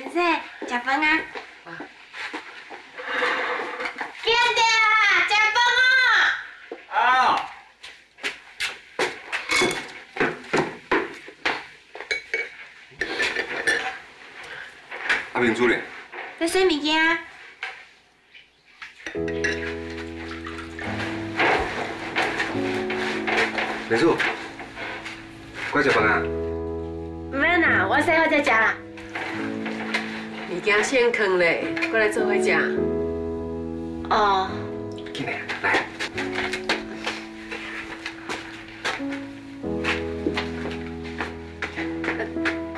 先生，食饭啊！见着啊，食饭啊！啊！阿明主任，在洗物件。明主，快食饭啊！唔免啦，我洗好才食啦。物件先放咧，过来做伙食。哦，进来，来。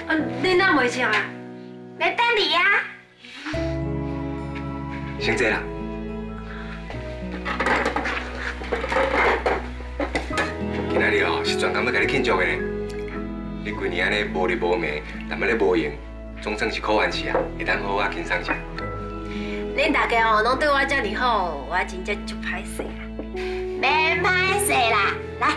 啊，你哪袂食啊？来等你啊！先坐啦。今仔日哦是专工要甲你庆祝的呢。你规年安尼无日无眠，但要咧无闲，总算是考完试啊，会当好好轻松些。恁大家哦，拢对我遮尔好，我真正就歹势啦。免歹势啦，来，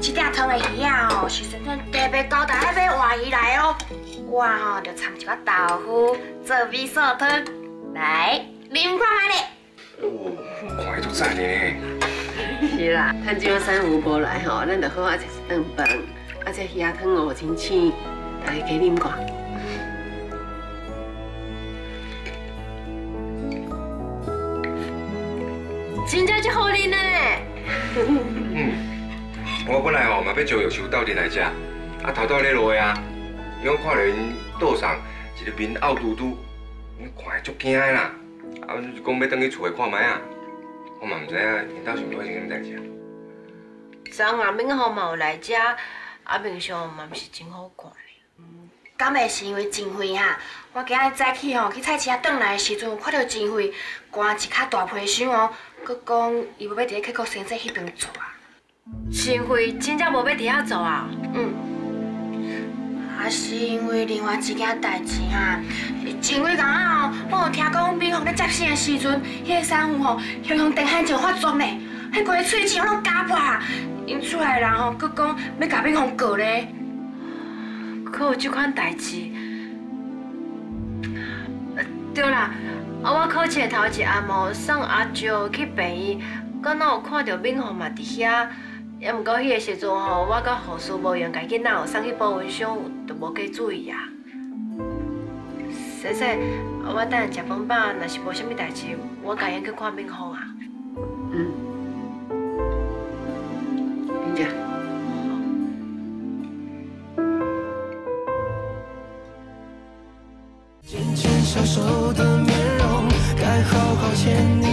这条汤的鱼啊哦，是先生特别交代要买活鱼来哦。我哦就掺一寡豆腐做味素汤，来，啉看卖咧。哦，看伊都赞的呢。是啦，趁这三五无来吼，咱就好啊食一顿饭，啊这鱼仔汤哦真鲜，大家加啉看。就好啉呢。嗯，我本来哦嘛要招药树斗阵来食，啊头头咧落啊，伊讲看到因桌上一个面凹嘟嘟，看伊足惊的啦，啊就讲要倒去厝里看卖啊，我嘛唔知影因兜是毋是发生什么代志啊。昨暗明好嘛有来遮，啊面相嘛毋是真好看的。敢会是因为真惠哈？我今日早起吼去菜市啊转来的时阵，看到真惠关一卡大皮箱哦，佮讲伊无要伫咧客国先生迄边做啊。是因为真正无要伫遐做啊？嗯。啊，是因为另外一件代志啊。前几工啊哦，我有听讲美凤咧接生的时阵，迄个产妇吼雄雄电喊就发作呢，迄个喙齿拢夹破啊。因厝内人吼，佮讲要甲美凤告咧。可有即款代志？呃对啦，啊我考试头一暗哦送阿娇去病院，敢若有看到敏红嘛伫遐，也毋过迄个时阵吼，我甲护士无用，家囡仔有送去保温箱，就无加注意啊。先生，我等下食饭饱，若是无啥物代志，我家己去看敏红啊。嗯，牵你